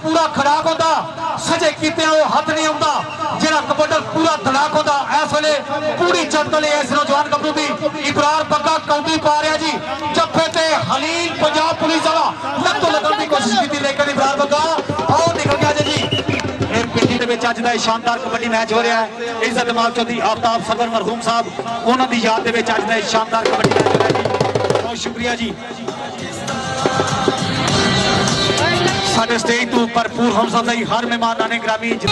ਪੂਰਾ ਖੜਾਕ ਹੁੰਦਾ ਸਜੇ ਕੀਤੇ ਉਹ ਹੱਥ ਨਹੀਂ ਆਉਂਦਾ ਜਿਹੜਾ ਕਬੱਡਰ ਪੂਰਾ ਧੜਾਕ ਹੁੰਦਾ ਇਸ ਵੇਲੇ ਪੂਰੀ ਚੜਤਲ ਇਸ ਨੌਜਵਾਨ ਗੱਭਰੂ ਦੀ ਇਬਰਾਰ ਬੱਗਾ ਕੌਡੀ ਪਾ ਰਿਹਾ ਜੀ ਜੱਫੇ ਤੇ ਹਲੀਲ ਪੰਜਾਬ ਪੁਲਿਸ ਵਾਲਾ ਲੱਤੋਂ ਲੱਗਣ ਦੀ ਕੋਸ਼ਿਸ਼ ਕੀਤੀ ਲੇਕਿਨ ਇਬਰਾਰ ਬੱਗਾ ਆਓ ਨਿਕਲ ਗਿਆ ਜੀ ਇਹ ਪਿੰਡੀ ਦੇ ਵਿੱਚ ਅੱਜ ਦਾ ਇਹ ਸ਼ਾਨਦਾਰ ਕਬੱਡੀ ਮੈਚ ਹੋ ਰਿਹਾ ਹੈ ਇੱਜ਼ਤ ਮਾਲ ਚੌਧਰੀ ਆਫਤਾਬ ਸਦਰ ਮਰਹੂਮ ਸਾਹਿਬ ਉਹਨਾਂ ਦੀ ਯਾਦ ਦੇ ਵਿੱਚ ਅੱਜ ਦਾ ਇਹ ਸ਼ਾਨਦਾਰ ਕਬੱਡੀ ਮੈਚ ਹੋ ਰਿਹਾ ਜੀ ਬਹੁਤ ਸ਼ੁਕਰੀਆ ਜੀ सारे स्टेज तो भरपूर हम सब हर मेहमान आने ग्रामीण जो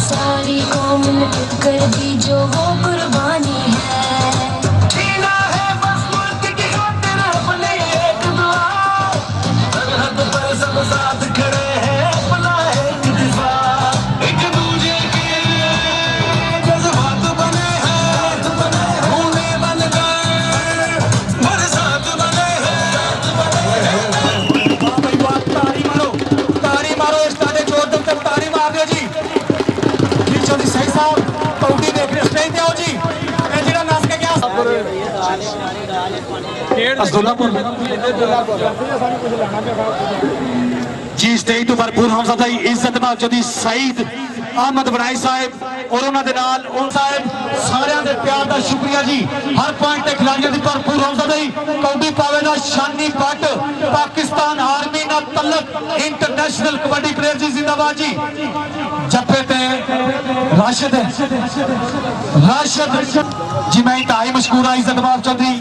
सारी कौम कर दी जो वो कुर्बान ਕੇ ਗਿਆ ਅਸਦੁੱਲਾਪੁਰ ਜੀ ਸਟੇਜ ਤੋਂ ਭਰਪੂਰ ਹਮਜ਼ਾ ਦਾ ਇੱਜ਼ਤ ਨਾਲ ਚੌਧਰੀ ਸਈਦ ਅਹਿਮਦ ਬਣਾਈ ਸਾਹਿਬ ਔਰ ਉਹਨਾਂ ਦੇ ਨਾਲ ਉਹ ਸਾਹਿਬ ਸਾਰਿਆਂ ਦੇ ਪਿਆਰ ਦਾ ਸ਼ੁਕਰੀਆ ਜੀ ਹਰ ਪੁਆਇੰਟ ਤੇ ਖਿਡਾਰੀਆਂ ਦੀ ਭਰਪੂਰ ਹਮਜ਼ਾ ਦਾ ਕੌਡੀ ਪਾਵੇਗਾ ਸ਼ਾਨੀ ਪੱਟ ਪਾਕਿਸਤਾਨ ਆਰਮੀ ਨਾਲ ਤਲਕ ਇੰਟਰਨੈਸ਼ਨਲ ਕਬੱਡੀ ਪਲੇਅਰ ਜੀ ਜ਼ਿੰਦਾਬਾਦ ਜੀ ਜੱਫੇ ਤੇ राशिद है। राशिद। जी, मैं इंतहाई मशहूर इज्जतबाब चौधरी,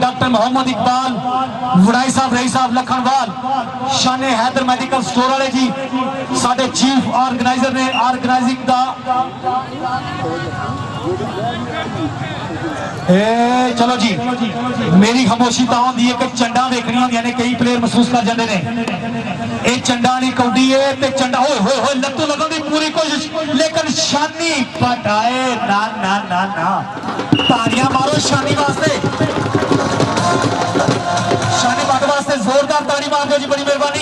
डॉक्टर मोहम्मद इकबाल वड़ाई साहब, रही साहब लखनवाल, शान हैदर मेडिकल स्टोर वाले जी, साढ़े चीफ ऑर्गेनाइजर ने, ऑर्गेनाइजिंग का ਏ ਚਲੋ ਜੀ ਮੇਰੀ ਖਾਮੋਸ਼ੀ ਤਾਂ ਹੁੰਦੀ ਹੈ ਕਿ ਚੰਡਾ ਵੇਖਣੀਆਂ ਹੁੰਦੀਆਂ ਨੇ ਕਈ ਪਲੇਅਰ ਮਹਿਸੂਸ ਕਰ ਜਾਂਦੇ ਨੇ ਇਹ ਚੰਡਾ ਵਾਲੀ ਕੌਡੀ ਏ ਤੇ ਚੰਡਾ ਓਏ ਹੋਏ ਹੋਏ ਲੱਤੂ ਲੱਗਣ ਦੀ ਪੂਰੀ ਕੋਸ਼ਿਸ਼ ਲੇਕਿਨ ਸ਼ਾਨੀ ਪਟਾਏ ਨਾ ਨਾ ਨਾ ਨਾ ਤਾੜੀਆਂ ਮਾਰੋ ਸ਼ਾਨੀ ਵਾਸਤੇ ਸ਼ਾਨੀ ਪੱਟ ਵਾਸਤੇ ਜ਼ੋਰਦਾਰ ਤਾੜੀ ਮਾਰ ਦਿਓ ਜੀ ਬੜੀ ਮਿਹਰਬਾਨੀ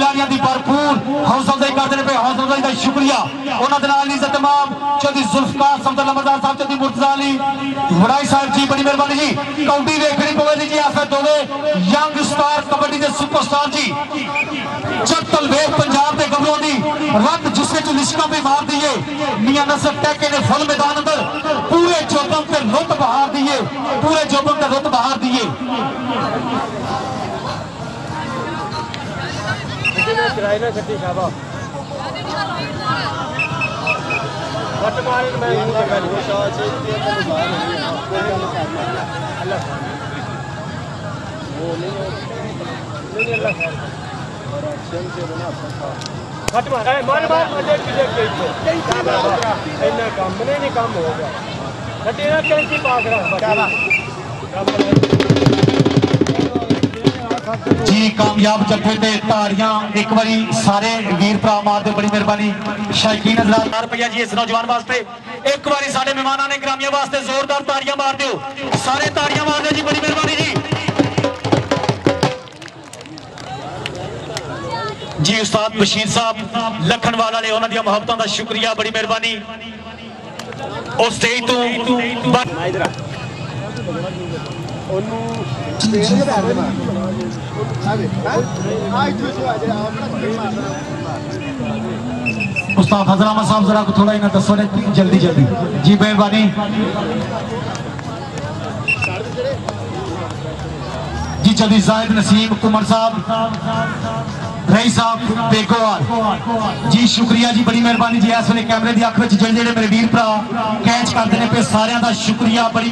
खिलाड़ियों की भरपूर हौसला करते पे हौसला का शुक्रिया। उन्होंने तमाम चौधरी जुल्फकार समत नंबरदार साहब, चौधरी मुर्तजा अली वड़ाई साहब जी, बड़ी मेहरबानी जी। काउंटी देखनी पवेगी जी आखिर दोवे यंग स्टार कबड्डी के सुपरस्टार जी। चत्तल वेख पंजाब के गमलों की रंग जुस्से चो लिशका भी मार दिए, मियाँ नसर टैके ने फुल मैदान अंदर पूरे जोबम से रुत बहार दिए, पूरे जोबम से रुत बहार दिए। किरायना छठी शाबा। बट मारे मैं हूँ तो मैं खुश आज इतने तो बाहर नहीं अल्लाह वो नहीं नहीं अल्लाह खैर और अच्छे से बना अपना फट मारा है। मार मार मार देख के देख के इतना काम नहीं काम हो गया। छठी ना कैसी पागड़ा शाबाश ਜੀ, ਕਾਮਯਾਬ ਜੱਫੇ ਤੇ ਤਾੜੀਆਂ ਇੱਕ ਵਾਰੀ ਸਾਰੇ ਵੀਰ ਭਰਾ ਮਾਰ ਬੜੀ ਮਿਹਰਬਾਨੀ। ਸ਼ਾਇਕੀਨ ਹਜ਼ਰਾਤ ਰੁਪਇਆ ਜੀ ਇਸ ਨੌਜਵਾਨ ਵਾਸਤੇ। ਇੱਕ ਵਾਰੀ ਸਾਡੇ ਮਹਿਮਾਨਾਂ ਨੇ ਗ੍ਰਾਮੀਆਂ ਵਾਸਤੇ ਜ਼ੋਰਦਾਰ ਤਾੜੀਆਂ ਮਾਰ ਦਿਓ। ਸਾਰੇ ਤਾੜੀਆਂ ਮਾਰ ਦਿਓ ਜੀ, ਬੜੀ ਮਿਹਰਬਾਨੀ ਜੀ। ਜੀ, ਉਸਤਾਦ ਬਸ਼ੀਰ ਸਾਹਿਬ, ਲਖਨਵਾਲ ਵਾਲੇ, ਉਹਨਾਂ ਦੀਆਂ ਮੁਹੱਬਤਾਂ ਦਾ ਸ਼ੁਕਰੀਆ, ਬੜੀ ਮਿਹਰਬਾਨੀ। ਉਸ ਸਟੇਜ ਤੋਂ ਬਾ- उस्ताद हजर अहमद साहब जरा को थोड़ा इन्हें दसो ने जल्दी जल्दी जी मेहरबानी जी जल्दी जाहिद नसीम कुमर साहब रही साहब बेगोवाल जी शुक्रिया जी बड़ी मेहरबानी जी इस वे कैमरे की अख में ਜਿਹੜੇ ਜਿਹੜੇ ਮੇਰੇ ਵੀਰ ਭਰਾ ਕੈਚ ਕਰਦੇ ਨੇ ਪਏ ਸਾਰਿਆਂ ਦਾ ਸ਼ੁਕਰੀਆ ਬੜੀ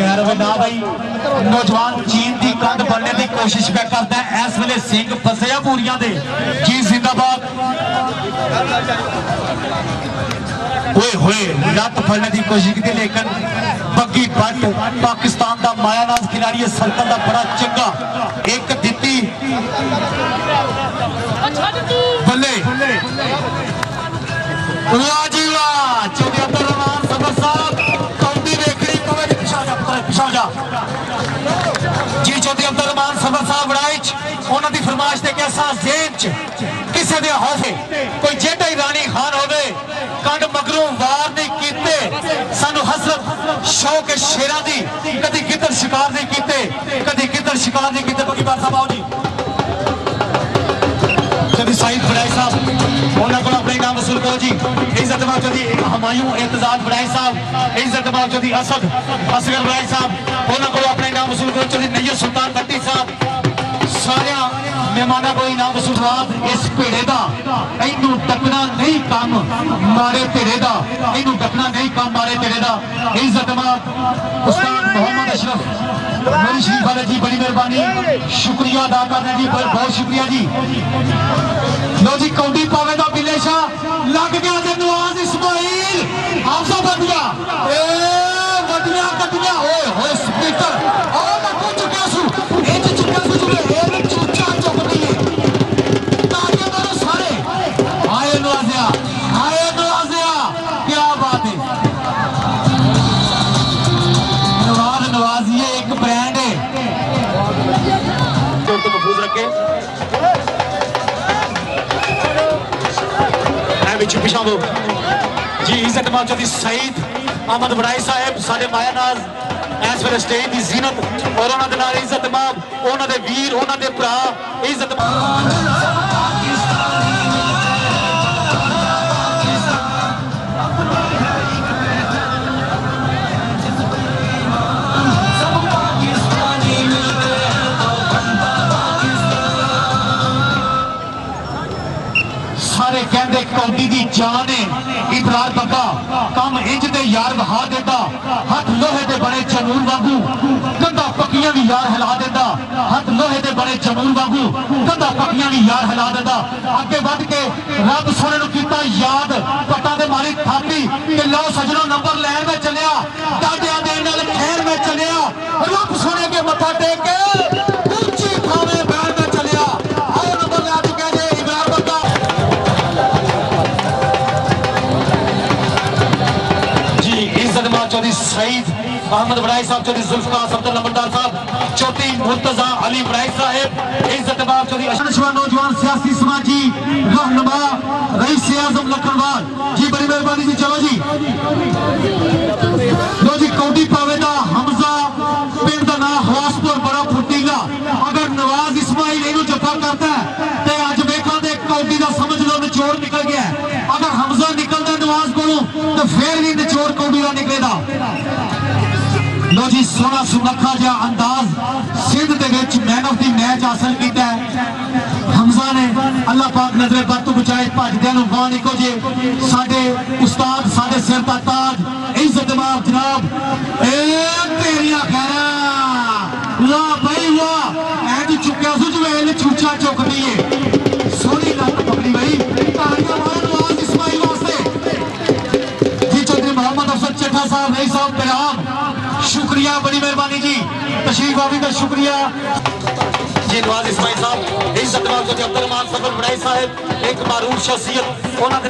ਖੈਰ ਹੋਵੇ ਨਾ ਭਾਈ ਨੌਜਵਾਨ ਚੀਨ ਦੀ ਕੰਧ ਬਣਨੇ ਦੀ ਕੋਸ਼ਿਸ਼ ਮੈਂ ਕਰਦਾ ਇਸ ਵੇਲੇ ਸਿੰਘ ਫਸਿਆ ਪੂਰੀਆਂ ਦੇ ਜੀ ਜ਼ਿੰਦਾਬਾਦ ਓਏ ਹੋਏ ਲੱਤ ਫੜਨ ਦੀ ਕੋਸ਼ਿਸ਼ ਕੀਤੀ ਲੇਕਿਨ ਬੱਗੀ ਬੱਟ ਪਾਕਿਸਤਾਨ ਦਾ ਮਾਇਆਨਾਜ਼ ਖਿਡਾਰੀ ਹੈ ਸਰਕਲ ਦਾ ਬੜਾ ਚੰਗਾ ਇੱਕ ਦਿੱਤੀ ਬੱਲੇ ਵਾਹ ਜੀ ਵਾਹ ਚੌਧਰੀ ਉਹਨਾਂ ਦੀ ਫਰਮਾਇਸ਼ ਤੇ ਕਿਸਾ ਜ਼ੇਨ ਚ ਕਿਸੇ ਦੇ ਹੌਫੇ ਕੋਈ ਜਿਹੜਾ ਹੀ ਰਾਣੀ ਖਾਨ ਹੋਵੇ ਕੰਡ ਮਗਰੋਂ ਵਾਰ ਨਹੀਂ ਕੀਤੇ ਸਾਨੂੰ ਹਸਰਤ ਸ਼ੌਕ ਸ਼ੇਰਾਂ ਦੀ ਕਦੀ ਗਿੱਦੜ ਸ਼ਿਕਾਰ ਨਹੀਂ ਕੀਤੇ ਕਦੀ ਗਿੱਦੜ ਸ਼ਿਕਾਰ ਨਹੀਂ ਕੀਤੇ ਬਕੀ ਬਾਤ ਸਾਹਿਬ ਆਓ ਜੀ ਕਦੀ ਸਾਈਦ ਬੜਾਈ ਸਾਹਿਬ ਉਹਨਾਂ ਕੋਲ ਆਪਣੇ ਨਾਮ ਵਸੂਲ ਕਰੋ ਜੀ ਇੱਜ਼ਤ ਮਾਫ ਜਦੀ ਹਮਾਯੂ ਇਤਜ਼ਾਦ ਬੜਾਈ ਸਾਹਿਬ ਇੱਜ਼ਤ ਮਾਫ ਜਦੀ ਅਸਦ ਅਸਗਰ ਬੜਾਈ ਸਾਹਿਬ ਉਹਨਾਂ ਕੋਲ ਆਪਣੇ ਨਾਮ ਵਸੂਲ ਕਰੋ ਜਦੀ ਨਈਰ ਸੁਲਤਾਨ ਭੱਟੀ ਸਾਹਿਬ ਸਾਰਿਆਂ ਮਹਿਮਾਨਾਂ ਕੋਲ ਇਨਾਮ ਵਸੂਲਾਤ ਇਸ ਭੇੜੇ ਦਾ ਇਹਨੂੰ ਟੱਕਣਾ ਨਹੀਂ ਕੰਮ ਮਾਰੇ ਤੇਰੇ ਦਾ ਇਹਨੂੰ ਟੱਕਣਾ ਨਹੀਂ ਕੰਮ ਮਾਰੇ ਤੇਰੇ ਦਾ ਇੱਜ਼ਤ ਮਾਫ ਉਸਤਾਦ मोहम्मद अशरफ मेरी शरीफ वाले जी बड़ी मेहरबानी शुक्रिया अदा करने जी बहुत बहुत शुक्रिया जी लो जी कौडी पावे ਦਾ ਬਿੱਲੇ ਸ਼ਾਹ ਲੱਗ ਗਿਆ ਤੇ ਨਵਾਜ਼ ਇਸਮਾਈਲ ਹਾਫਸਾ ਵੱਡੀਆਂ ਏ ਵੱਡੀਆਂ ਕੱਟੀਆਂ ਓਏ ਹੋਏ ਸਪੀਕਰ ਛਪਿਸ਼ਾਵੋ ਜੀ, ਇੱਜ਼ਤ ਮਾਚੋ ਦੀ ਸਹੀਦ ਅਹਿਮਦ ਬੜਾਈ ਸਾਹਿਬ, ਸਾਡੇ ਮਾਇਆ ਨਾਲ ਇਸ ਵੇਲੇ ਸਟੇਜ ਦੀ ਜ਼ੀਨਤ ਔਰ ਉਹਨਾਂ ਦੇ ਨਾਲ ਇੱਜ਼ਤ ਮਾਬ ਉਹਨਾਂ ਦੇ ਵੀਰ, ਉਹਨਾਂ ਦੇ ਭਰਾ, ਇੱਜ਼ਤ ਮਾਬ ਕੌਡੀ ਦੀ ਜਾਨ ਹੈ ਇਬਰਾਰ ਬੱਗਾ ਕੰਮ ਇੰਜ ਤੇ ਯਾਰ ਵਹਾ ਦਿੰਦਾ ਹੱਥ ਲੋਹੇ ਦੇ ਬਣੇ ਜਨੂਨ ਵਾਂਗੂ ਕੰਧਾ ਪੱਕੀਆਂ ਵੀ ਯਾਰ ਹਿਲਾ ਦਿੰਦਾ ਹੱਥ ਲੋਹੇ ਦੇ ਬਣੇ ਜਨੂਨ ਵਾਂਗੂ ਕੰਧਾ ਪੱਕੀਆਂ ਵੀ ਯਾਰ ਹਿਲਾ ਦਿੰਦਾ ਅੱਗੇ ਵੱਧ ਕੇ ਰੱਬ ਸੋਹਣੇ ਨੂੰ ਕੀਤਾ ਯਾਦ ਪੱਟਾਂ ਦੇ ਮਾਰੀ ਥਾਪੀ ਕਿ ਲਓ ਸਜਣੋ ਨੰਬਰ ਲੈਣ ਮੈਂ ਚੱਲਿਆ ਡਾਡਿਆਂ ਦੇ ਨਾਲ ਖੇਰ ਮੈਂ ਚੱਲਿਆ ਰੱਬ ਸੋਹਣੇ ਕੇ ਮੱਥਾ ਟੇਕ ਕੇ चौधरी सईद मोहम्मद बड़ाई साहब, चौधरी जुल्फकार सफदर नंबरदार साहब चौथी मुर्तजा अली बड़ाई साहब इज़्ज़त चौधरी नौजवान सियासी समाजी, रहनुमा, रईस आज़म लखनवाल। जी, बड़ी मेहरबानी जी चलो जी। गैरवी निचोड़ कोडिया निकलेगा। लो जी, सोना सुनखा जहा अंदाज। सिंध के मैन ऑफ़ द मैच हासिल किया हमजा ने अल्लाह पाक नजरे बद तो बचाए भजद मान इको साडे उस्ताद, साडे सिर का ताज। इज़्ज़त माफ़ जनाब। तेरिया खैरा। वाह भाई वाह ऐज चुक्या चुक दी है भाई साहब पैराम शुक्रिया, बड़ी मेहरबानी जी। तशीफ भाभी का शुक्रिया। जी साहब, इस धन्यवाद को जी अब्दुल रमान सफ़र बड़ाई साहब, एक मारूफ शख्सियत, उन्होंने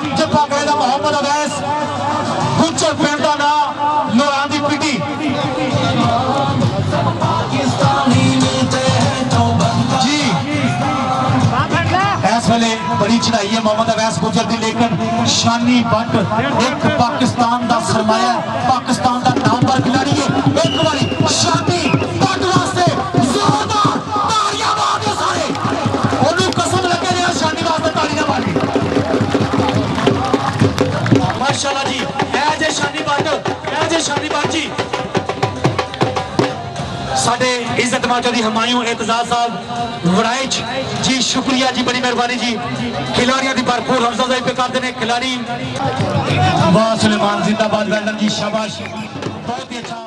ਮੁਹੰਮਦ ਅਵੈਸ ਗੁੱਜਰ ਪਿੰਡ ਦਾ ਨਾਂ ਲੋਰਾਂ ਦੀ ਪਿੱਟੀ ਜੀ ਇਸ ਵੇਲੇ ਬੜੀ ਚੜਾਈ ਹੈ ਮੁਹੰਮਦ ਅਵੈਸ ਗੁਜਰ ਦੀ ਲੇਕਿਨ ਸ਼ਾਨੀ ਬੱਟ ਇੱਕ ਪਾਕਿਸਤਾਨ ਦਾ ਸਰਮਾਇਆ ਹੈ, ਪਾਕਿਸਤਾਨ ਦਾ जी ਇਹ ਜੇ ਸ਼ਾਨੀ ਬੱਟ ਇਹ ਜੇ ਸ਼ਾਨੀ इज़्ज़त चौधरी हमायूं एतजाज साहब। वड़ाइच जी, शुक्रिया जी, बड़ी मेहरबानी जी। खिलाड़ियों की भरपूर हौसलाजाई पे करते हैं खिलाड़ी। वाह, सुलेमान जिंदाबाद वेल्डन जी, शाबाश। बहुत ही अच्छा।